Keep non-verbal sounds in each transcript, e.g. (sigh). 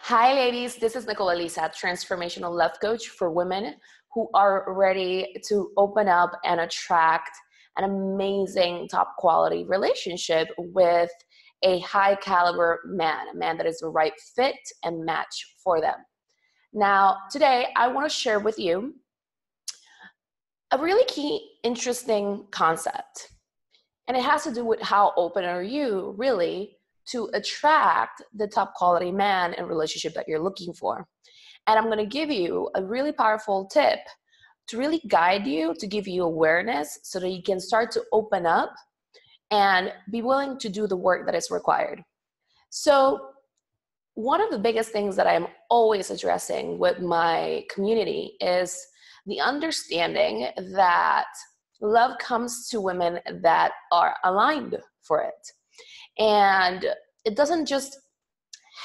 Hi, ladies. This is Nicole Elissa, transformational love coach for women who are ready to open up and attract an amazing top quality relationship with a high caliber man, a man that is the right fit and match for them. Now, today I want to share with you a really key, interesting concept. And it has to do with how open are you really to attract the top quality man and relationship that you're looking for. And I'm going to give you a really powerful tip to really guide you, to give you awareness so that you can start to open up and be willing to do the work that is required. So, one of the biggest things that I'm always addressing with my community is the understanding that love comes to women that are aligned for it. And it doesn't just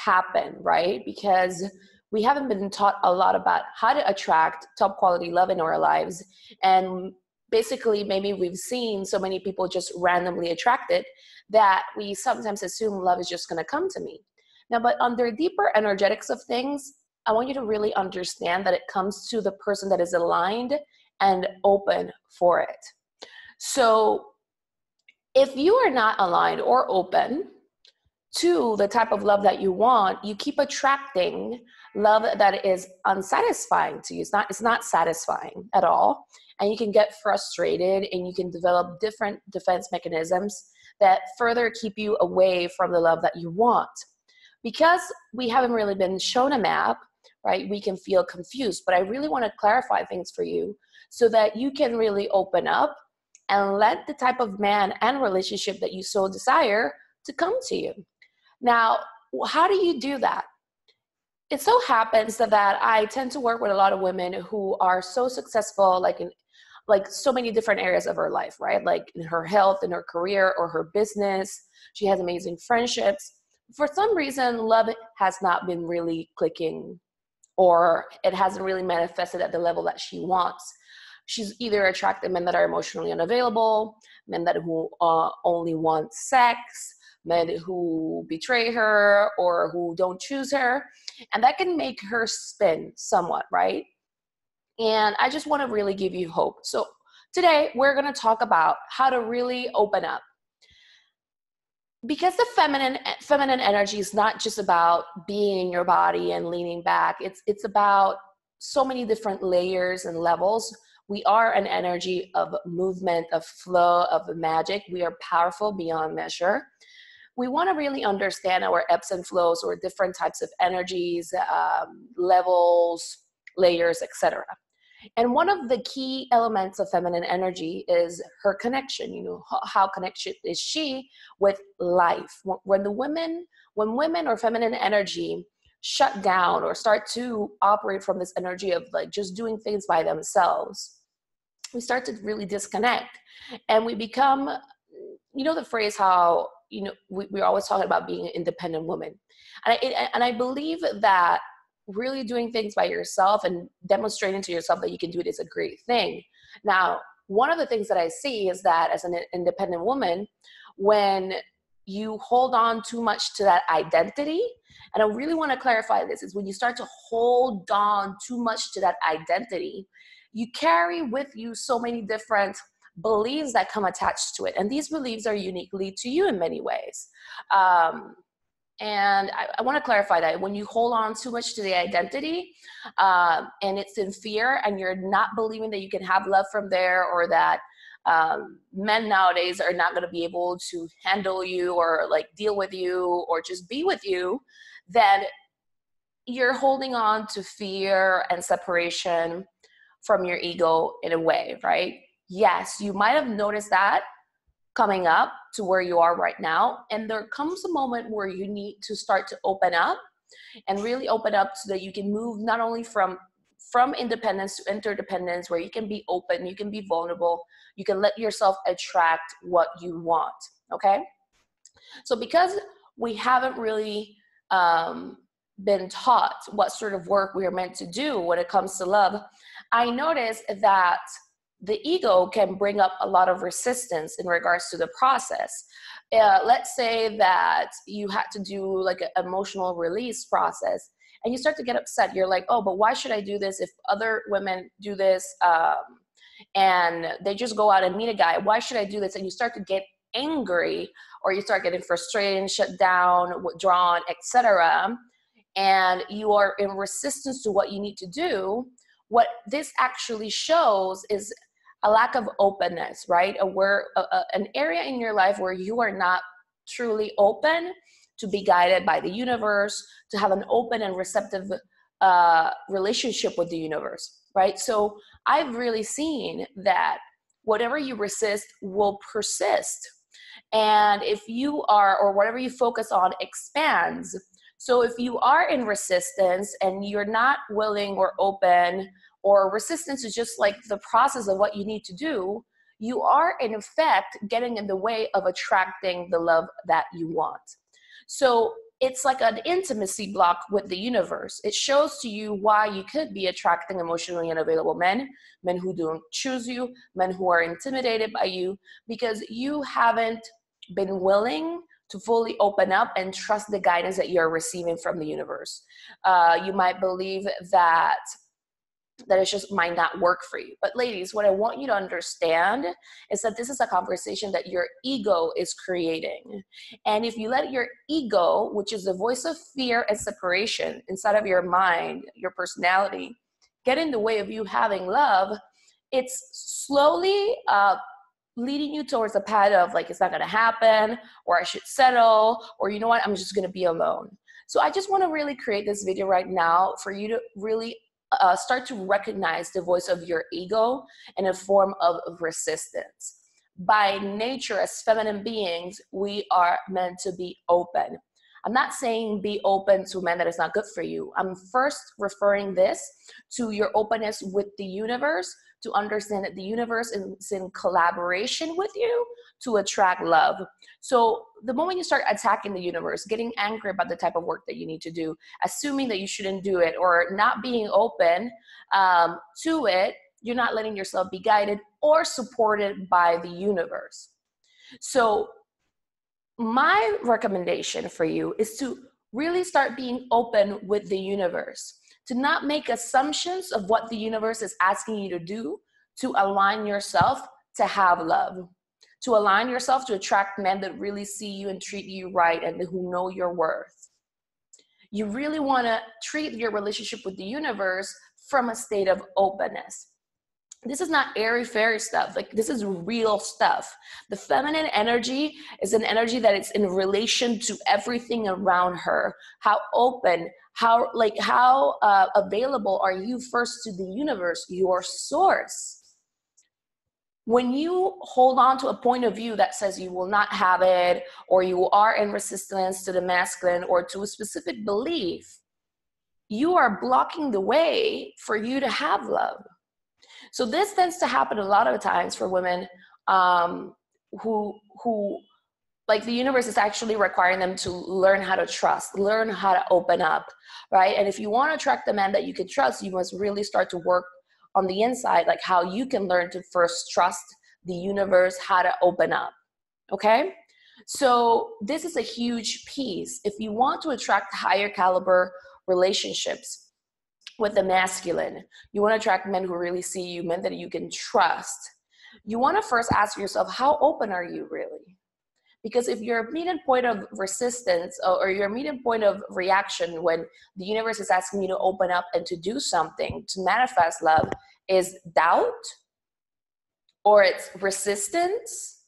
happen, right? Because we haven't been taught a lot about how to attract top quality love in our lives. And basically, maybe we've seen so many people just randomly attracted that we sometimes assume love is just going to come to me. Now, but under deeper energetics of things, I want you to really understand that it comes to the person that is aligned and open for it. So, if you are not aligned or open to the type of love that you want, you keep attracting love that is unsatisfying to you. It's not it's not satisfying at all. And you can get frustrated and you can develop different defense mechanisms that further keep you away from the love that you want. Because we haven't really been shown a map, right? We can feel confused, but I really want to clarify things for you so that you can really open up and let the type of man and relationship that you so desire to come to you. Now, how do you do that? It so happens that I tend to work with a lot of women who are so successful, like in like so many different areas of her life, right? Like in her health, in her career, or her business. She has amazing friendships. For some reason, love has not been really clicking, or it hasn't really manifested at the level that she wants she's either attracted men that are emotionally unavailable, men that who uh, only want sex, men who betray her or who don't choose her, and that can make her spin somewhat, right? And I just want to really give you hope. So today we're going to talk about how to really open up because the feminine feminine energy is not just about being in your body and leaning back it's it's about so many different layers and levels we are an energy of movement, of flow, of magic. We are powerful beyond measure. We want to really understand our ebbs and flows or different types of energies, um, levels, layers, etc. And one of the key elements of feminine energy is her connection. You know, how connected is she with life? When the women, when women or feminine energy shut down or start to operate from this energy of like just doing things by themselves, we start to really disconnect and we become you know the phrase how you know we, we're always talking about being an independent woman. And I, and I believe that really doing things by yourself and demonstrating to yourself that you can do it is a great thing. Now one of the things that i see is that as an independent woman when you hold on too much to that identity and i really want to clarify this is when you start to hold on too much to that identity you carry with you so many different beliefs that come attached to it. And these beliefs are uniquely to you in many ways. Um, and I, I want to clarify that when you hold on too much to the identity uh, and it's in fear and you're not believing that you can have love from there or that um, men nowadays are not going to be able to handle you or like deal with you or just be with you, then you're holding on to fear and separation from your ego in a way, right? Yes, you might have noticed that coming up to where you are right now. And there comes a moment where you need to start to open up and really open up so that you can move not only from from independence to interdependence where you can be open you can be vulnerable you can let yourself attract what you want okay so because we haven't really um, been taught what sort of work we are meant to do when it comes to love I noticed that the ego can bring up a lot of resistance in regards to the process. Uh, let's say that you had to do like an emotional release process and you start to get upset. You're like oh but why should i do this if other women do this um, and they just go out and meet a guy? Why should i do this? And you start to get angry or you start getting frustrated shut down withdrawn etc and you are in resistance to what you need to do what this actually shows is a lack of openness right? A, where, an area in your life where you are not truly open to be guided by the universe to have an open and receptive uh, relationship with the universe right? So i've really seen that whatever you resist will persist. And if you are or whatever you focus on expands so if you are in resistance and you're not willing or open or resistance is just like the process of what you need to do you are in effect getting in the way of attracting the love that you want so it's like an intimacy block with the universe. It shows to you why you could be attracting emotionally unavailable men, men who don't choose you, men who are intimidated by you, because you haven't been willing to fully open up and trust the guidance that you're receiving from the universe. Uh, you might believe that that it just might not work for you. But ladies, what I want you to understand is that this is a conversation that your ego is creating. And if you let your ego, which is the voice of fear and separation inside of your mind, your personality, get in the way of you having love, it's slowly uh, leading you towards a path of like, it's not gonna happen, or I should settle, or you know what, I'm just gonna be alone. So I just wanna really create this video right now for you to really uh, start to recognize the voice of your ego in a form of resistance. By nature, as feminine beings, we are meant to be open. I'm not saying be open to men that is not good for you. I'm first referring this to your openness with the universe to understand that the universe is in collaboration with you to attract love. So the moment you start attacking the universe, getting angry about the type of work that you need to do, assuming that you shouldn't do it, or not being open um, to it, you're not letting yourself be guided or supported by the universe. So my recommendation for you is to really start being open with the universe to not make assumptions of what the universe is asking you to do to align yourself to have love to align yourself to attract men that really see you and treat you right and who know your worth. You really want to treat your relationship with the universe from a state of openness. This is not airy fairy stuff. Like this is real stuff. The feminine energy is an energy that is in relation to everything around her. How open, how like how uh, available are you first to the universe, your source? when you hold on to a point of view that says you will not have it or you are in resistance to the masculine or to a specific belief you are blocking the way for you to have love so this tends to happen a lot of times for women um, who who like the universe is actually requiring them to learn how to trust learn how to open up right and if you want to attract the man that you can trust you must really start to work on the inside, like how you can learn to first trust the universe, how to open up. Okay? So, this is a huge piece. If you want to attract higher caliber relationships with the masculine, you want to attract men who really see you, men that you can trust. You want to first ask yourself, how open are you really? Because if your meeting point of resistance or your meeting point of reaction when the universe is asking you to open up and to do something, to manifest love, is doubt or it's resistance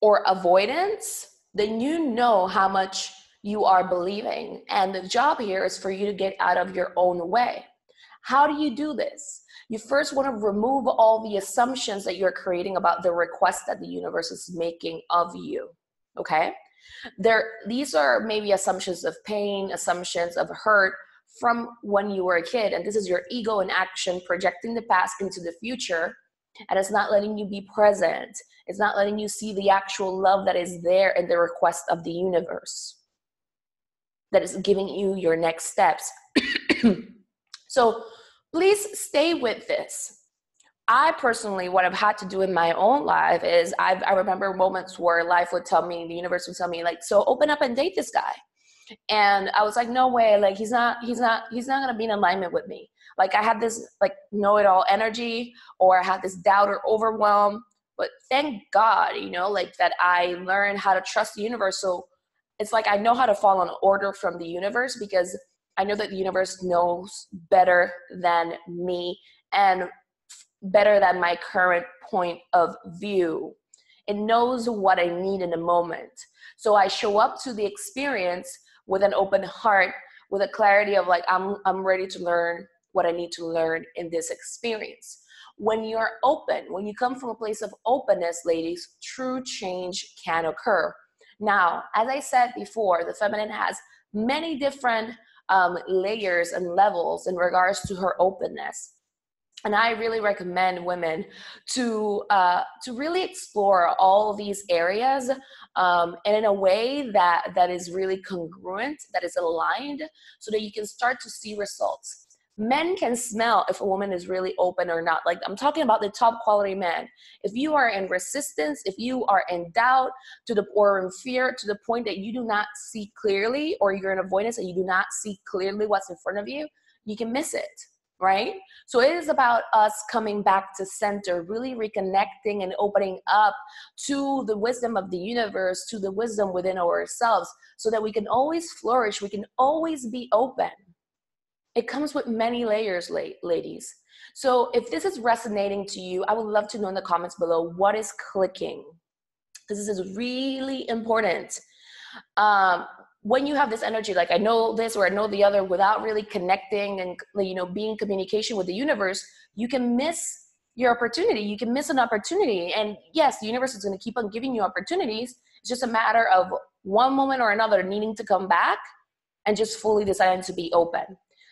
or avoidance, then you know how much you are believing. And the job here is for you to get out of your own way. How do you do this? you first want to remove all the assumptions that you're creating about the request that the universe is making of you okay there these are maybe assumptions of pain assumptions of hurt from when you were a kid and this is your ego in action projecting the past into the future and it's not letting you be present it's not letting you see the actual love that is there in the request of the universe that is giving you your next steps (clears throat) so please stay with this. I personally, what I've had to do in my own life is I've, I remember moments where life would tell me, the universe would tell me, like, so open up and date this guy. and i was like no way like he's not he's not he's not gonna be in alignment with me like i had this like know-it-all energy or i had this doubt or overwhelm but thank god you know like that i learned how to trust the universe so it's like i know how to follow an order from the universe because i know that the universe knows better than me and better than my current point of view. It knows what i need in the moment. So i show up to the experience with an open heart with a clarity of like i'm i'm ready to learn what i need to learn in this experience. When you're open when you come from a place of openness ladies true change can occur now as i said before the feminine has many different um, layers and levels in regards to her openness and I really recommend women to uh, to really explore all these areas um, and in a way that that is really congruent, that is aligned, so that you can start to see results. Men can smell if a woman is really open or not. Like I'm talking about the top quality man. If you are in resistance, if you are in doubt to the or in fear to the point that you do not see clearly, or you're in avoidance and you do not see clearly what's in front of you, you can miss it right? So it is about us coming back to center, really reconnecting and opening up to the wisdom of the universe, to the wisdom within ourselves, so that we can always flourish, we can always be open. It comes with many layers, ladies. So if this is resonating to you, I would love to know in the comments below what is clicking. Because this is really important. Um, when you have this energy like i know this or i know the other without really connecting and you know being communication with the universe you can miss your opportunity you can miss an opportunity and yes the universe is going to keep on giving you opportunities it's just a matter of one moment or another needing to come back and just fully deciding to be open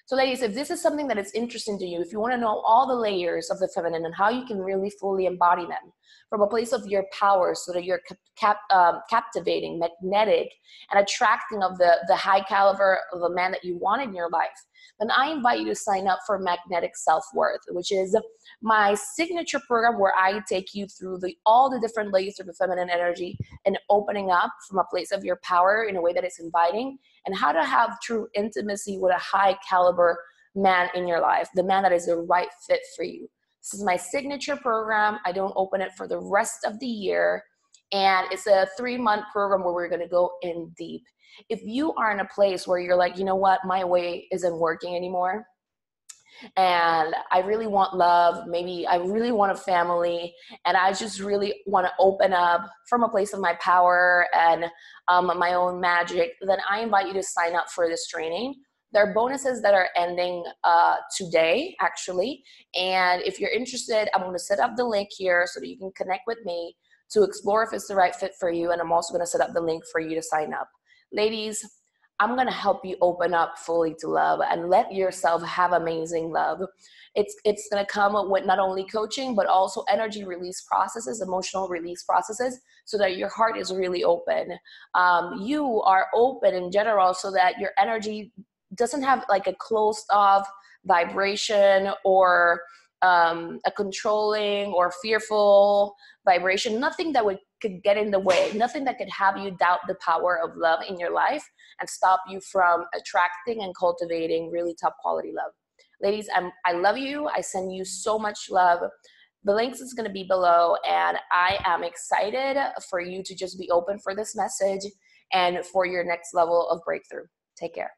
so, ladies, if this is something that is interesting to you, if you want to know all the layers of the feminine and how you can really fully embody them from a place of your power so that you're cap, um, captivating, magnetic, and attracting of the, the high caliber of a man that you want in your life, then I invite you to sign up for Magnetic Self Worth, which is my signature program where I take you through the all the different layers of the feminine energy and opening up from a place of your power in a way that is inviting and how to have true intimacy with a high caliber man in your life, the man that is the right fit for you. This is my signature program. I don't open it for the rest of the year. And it's a three month program where we're going to go in deep. If you are in a place where you're like, you know what, my way isn't working anymore, and I really want love. Maybe I really want a family, and I just really want to open up from a place of my power and um, my own magic. Then I invite you to sign up for this training. There are bonuses that are ending uh, today, actually. And if you're interested, I'm going to set up the link here so that you can connect with me to explore if it's the right fit for you. And I'm also going to set up the link for you to sign up. Ladies, I'm going to help you open up fully to love and let yourself have amazing love. It's it's going to come with not only coaching but also energy release processes, emotional release processes, so that your heart is really open. Um, you are open in general, so that your energy doesn't have like a closed off vibration or um, a controlling or fearful vibration. Nothing that would could get in the way, nothing that could have you doubt the power of love in your life and stop you from attracting and cultivating really top quality love. Ladies, I'm, I love you. I send you so much love. The links is going to be below, and I am excited for you to just be open for this message and for your next level of breakthrough. Take care.